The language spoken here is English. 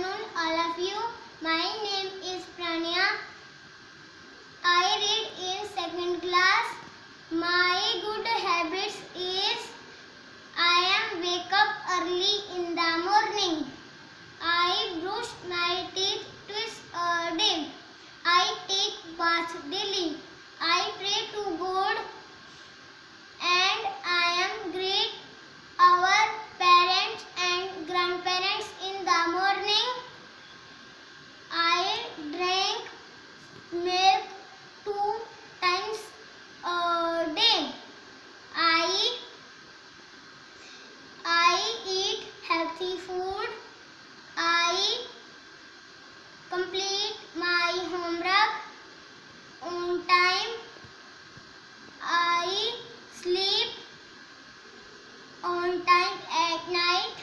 afternoon all of you. My name is Pranay. I read in second class. My good habits is I am wake up early in the morning. I brush my teeth twice a day. I take bath daily. I pray to God. Sometimes at night